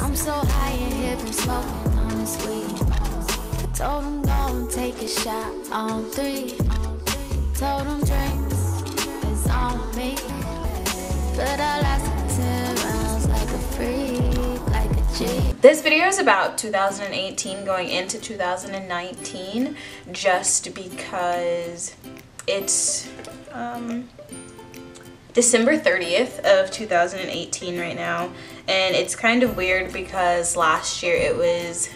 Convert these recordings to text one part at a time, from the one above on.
I'm so high and hip and smoking on this weed. I told him go and take a shot on three. Told him drinks is on me. But I lasted 10 rounds like a freak, like a G. This video is about 2018 going into 2019 just because it's um, December 30th of 2018 right now and it's kind of weird because last year it was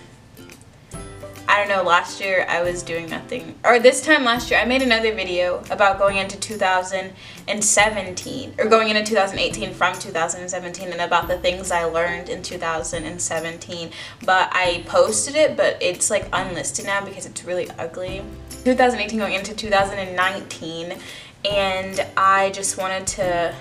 I don't know, last year I was doing nothing. Or this time last year, I made another video about going into 2017, or going into 2018 from 2017, and about the things I learned in 2017. But I posted it, but it's like unlisted now because it's really ugly. 2018 going into 2019, and I just wanted to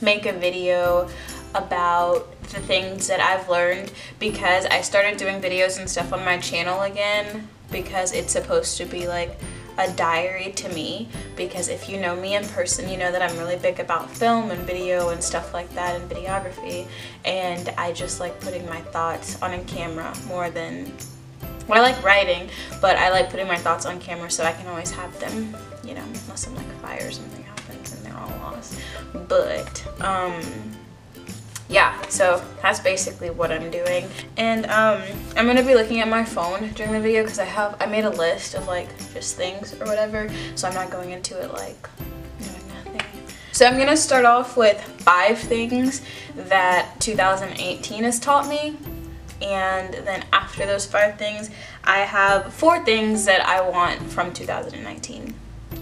make a video about the things that I've learned because I started doing videos and stuff on my channel again because it's supposed to be like a diary to me because if you know me in person you know that I'm really big about film and video and stuff like that and videography and I just like putting my thoughts on a camera more than I like writing, but I like putting my thoughts on camera so I can always have them, you know, unless some like a fire or something happens and they're all lost. But, um, yeah, so that's basically what I'm doing. And um, I'm gonna be looking at my phone during the video because I have, I made a list of like just things or whatever. So I'm not going into it like knowing nothing. So I'm gonna start off with five things that 2018 has taught me. And then after those five things, I have four things that I want from 2019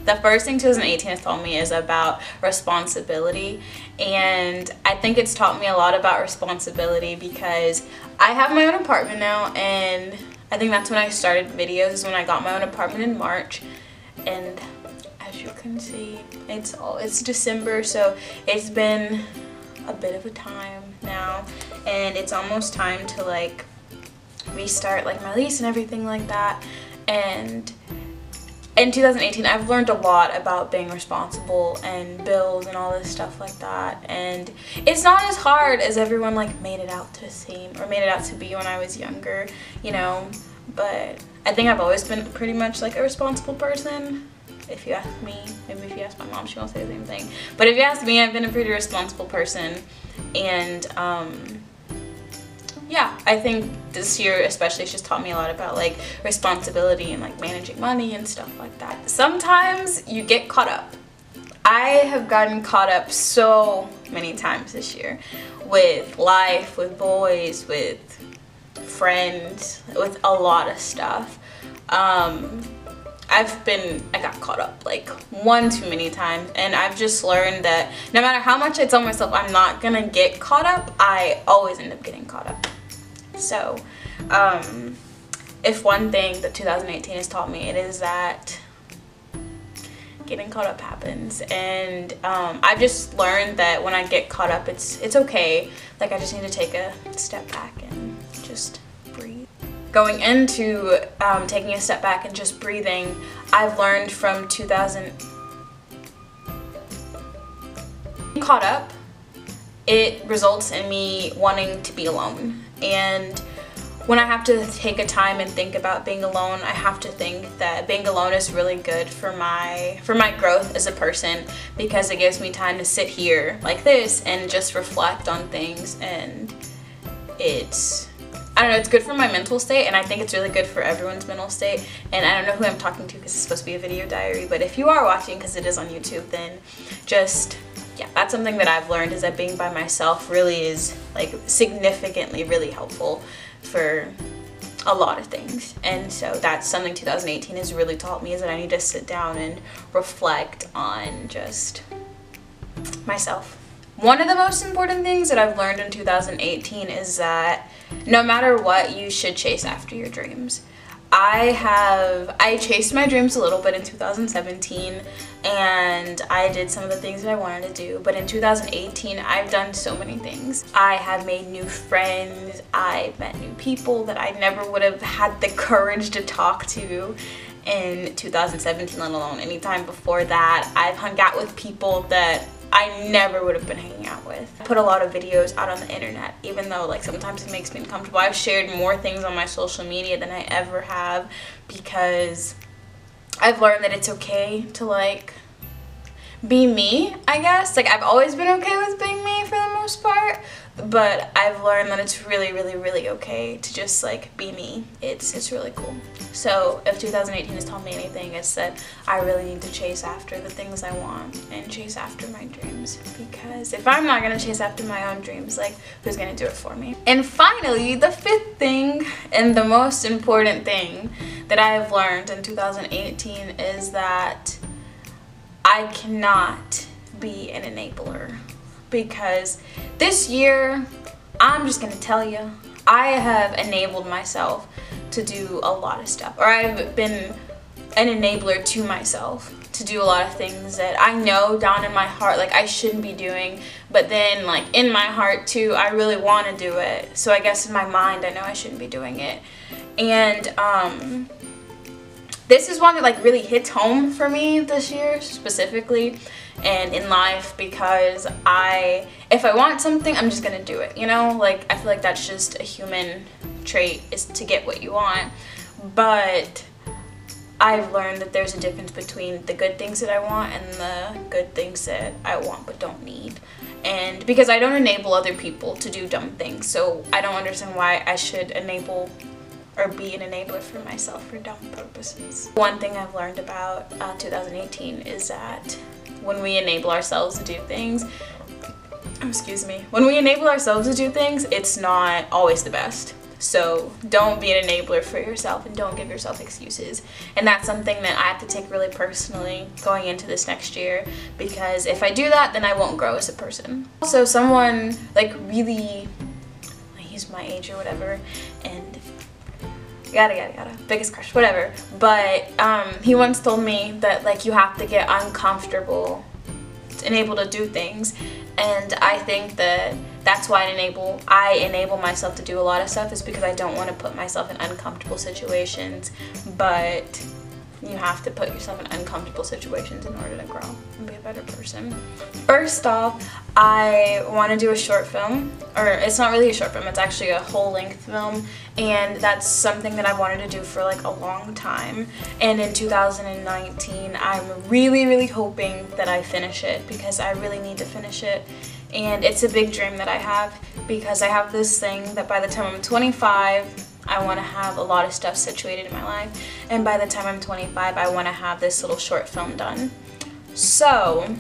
the first thing 2018 has taught me is about responsibility. And I think it's taught me a lot about responsibility because I have my own apartment now and I think that's when I started videos is when I got my own apartment in March. And as you can see it's all it's December so it's been a bit of a time now and it's almost time to like restart like my lease and everything like that. And in 2018 I've learned a lot about being responsible and bills and all this stuff like that. And it's not as hard as everyone like made it out to seem or made it out to be when I was younger you know? But I think I've always been pretty much like a responsible person if you ask me. Maybe if you ask my mom she won't say the same thing. But if you ask me I've been a pretty responsible person. And um yeah, I think this year especially it's just taught me a lot about like responsibility and like managing money and stuff like that. Sometimes you get caught up. I have gotten caught up so many times this year with life, with boys, with friends, with a lot of stuff. Um, I've been, I got caught up like one too many times and I've just learned that no matter how much I tell myself I'm not gonna get caught up, I always end up getting caught up. So, um, if one thing that 2018 has taught me, it is that getting caught up happens. And um, I've just learned that when I get caught up it's it's okay. Like I just need to take a step back and just breathe. Going into um, taking a step back and just breathing I've learned from 2000 caught up it results in me wanting to be alone and when I have to take a time and think about being alone, I have to think that being alone is really good for my for my growth as a person because it gives me time to sit here like this and just reflect on things. And it's I don't know, it's good for my mental state and I think it's really good for everyone's mental state. And I don't know who I'm talking to because it's supposed to be a video diary but if you are watching because it is on YouTube then just yeah, that's something that I've learned is that being by myself really is like significantly really helpful for a lot of things and so that's something 2018 has really taught me is that I need to sit down and reflect on just myself. One of the most important things that I've learned in 2018 is that no matter what you should chase after your dreams. I have, I chased my dreams a little bit in 2017 and I did some of the things that I wanted to do. But in 2018, I've done so many things. I have made new friends, I've met new people that I never would have had the courage to talk to in 2017, let alone any time before that. I've hung out with people that I never would have been hanging out with. I put a lot of videos out on the internet, even though like sometimes it makes me uncomfortable. I've shared more things on my social media than I ever have because I've learned that it's okay to like be me, I guess. Like I've always been okay with being me for the most part, but I've learned that it's really, really, really okay to just like be me. It's it's really cool. So if 2018 has taught me anything, it's that I really need to chase after the things I want and chase after my dreams. Because if I'm not gonna chase after my own dreams, like who's gonna do it for me? And finally, the fifth thing and the most important thing that I have learned in 2018 is that I cannot be an enabler because this year, I'm just gonna tell you, I have enabled myself to do a lot of stuff, or I've been an enabler to myself to do a lot of things that I know down in my heart like I shouldn't be doing but then like in my heart too I really want to do it. So I guess in my mind I know I shouldn't be doing it. And um this is one that like really hits home for me this year specifically and in life because I if I want something I'm just gonna do it you know? Like I feel like that's just a human trait is to get what you want. But I've learned that there's a difference between the good things that I want and the good things that I want but don't need. And because I don't enable other people to do dumb things so I don't understand why I should enable or be an enabler for myself for dumb purposes. One thing I've learned about uh, 2018 is that when we enable ourselves to do things, excuse me, when we enable ourselves to do things, it's not always the best. So don't be an enabler for yourself and don't give yourself excuses. And that's something that I have to take really personally going into this next year because if I do that, then I won't grow as a person. Also, someone like really, he's my age or whatever, and yada yada yada. Biggest crush whatever. But um, he once told me that like you have to get uncomfortable and able to do things. And I think that that's why I enable I enable myself to do a lot of stuff is because I don't want to put myself in uncomfortable situations. But you have to put yourself in uncomfortable situations in order to grow and be a better person. First off, I want to do a short film, or it's not really a short film, it's actually a whole length film, and that's something that I wanted to do for like a long time. And in 2019, I'm really, really hoping that I finish it because I really need to finish it. And it's a big dream that I have because I have this thing that by the time I'm 25, I want to have a lot of stuff situated in my life. And by the time I'm 25, I want to have this little short film done. So,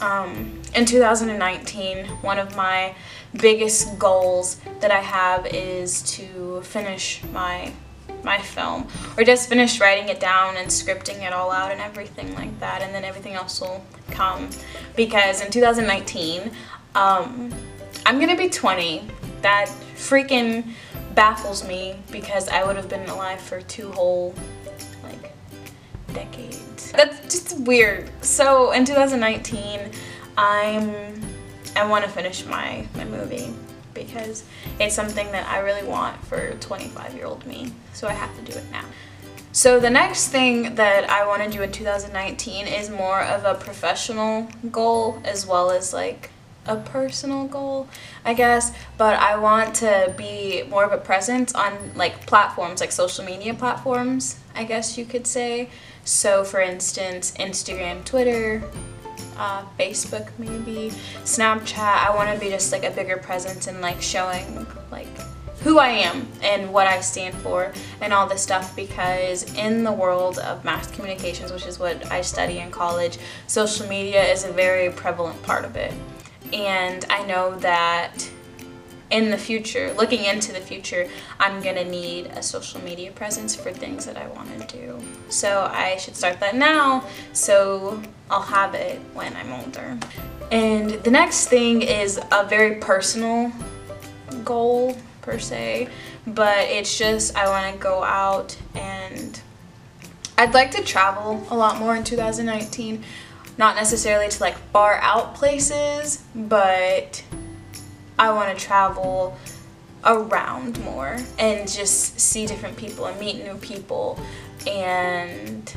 um, in 2019, one of my biggest goals that I have is to finish my my film or just finish writing it down and scripting it all out and everything like that and then everything else will come because in 2019 um, I'm gonna be 20 that freaking baffles me because I would have been alive for two whole like decades. That's just weird. So in 2019, I'm I want to finish my my movie because it's something that I really want for 25 year old me. So I have to do it now. So the next thing that I want to do in 2019 is more of a professional goal as well as like a personal goal, I guess, but I want to be more of a presence on like platforms, like social media platforms, I guess you could say. So for instance, Instagram, Twitter, uh, Facebook maybe, Snapchat, I want to be just like a bigger presence and like showing like who I am and what I stand for and all this stuff because in the world of mass communications, which is what I study in college, social media is a very prevalent part of it and I know that in the future, looking into the future, I'm gonna need a social media presence for things that I wanna do. So I should start that now so I'll have it when I'm older. And the next thing is a very personal goal per se, but it's just I wanna go out and I'd like to travel a lot more in 2019 not necessarily to like far out places, but I want to travel around more and just see different people and meet new people. And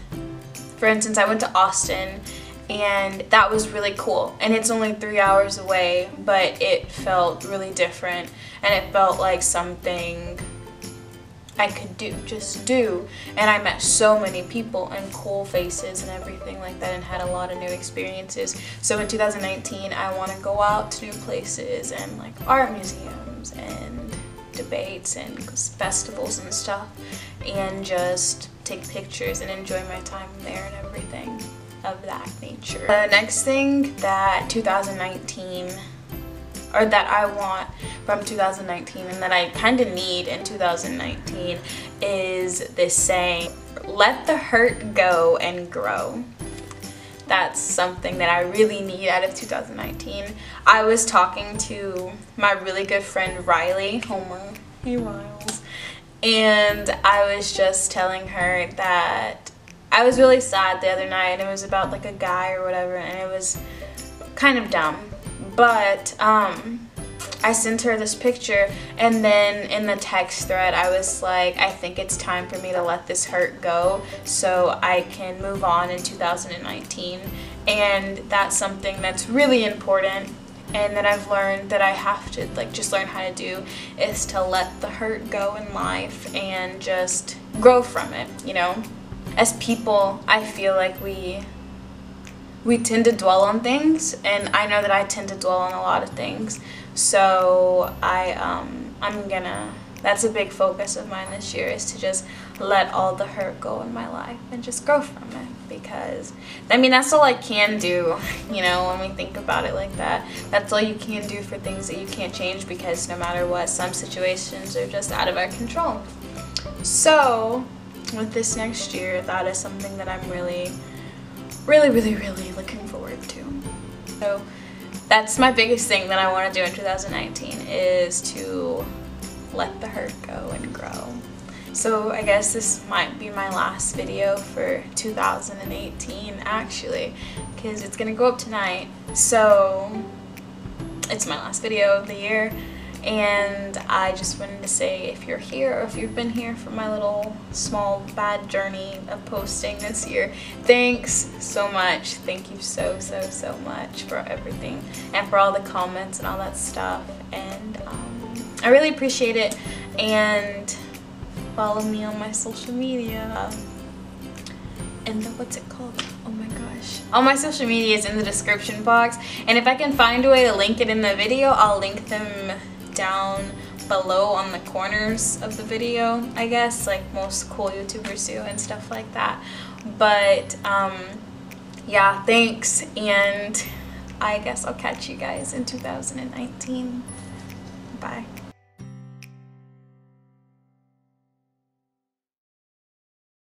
for instance, I went to Austin and that was really cool and it's only three hours away but it felt really different and it felt like something I could do, just do. And I met so many people and cool faces and everything like that and had a lot of new experiences. So in 2019, I want to go out to new places and like art museums and debates and festivals and stuff and just take pictures and enjoy my time there and everything of that nature. The next thing that 2019 or that I want from 2019 and that I kind of need in 2019 is this saying, let the hurt go and grow. That's something that I really need out of 2019. I was talking to my really good friend Riley Homer, hey Riles, and I was just telling her that I was really sad the other night. It was about like a guy or whatever and it was kind of dumb but um, I sent her this picture and then in the text thread I was like I think it's time for me to let this hurt go so I can move on in 2019 and that's something that's really important and that I've learned that I have to like just learn how to do is to let the hurt go in life and just grow from it you know? As people I feel like we we tend to dwell on things and I know that I tend to dwell on a lot of things. So I um, I'm gonna that's a big focus of mine this year is to just let all the hurt go in my life and just grow from it because I mean that's all I can do you know when we think about it like that. That's all you can do for things that you can't change because no matter what some situations are just out of our control. So with this next year that is something that I'm really really, really, really looking forward to. So that's my biggest thing that I want to do in 2019 is to let the hurt go and grow. So I guess this might be my last video for 2018 actually because it's gonna go up tonight. So it's my last video of the year and I just wanted to say if you're here or if you've been here for my little small bad journey of posting this year thanks so much. Thank you so so so much for everything and for all the comments and all that stuff. And um, I really appreciate it. And follow me on my social media. And the, what's it called? Oh my gosh. All my social media is in the description box. And if I can find a way to link it in the video I'll link them down below on the corners of the video, I guess, like most cool YouTubers do and stuff like that. But, um, yeah, thanks, and I guess I'll catch you guys in 2019. Bye.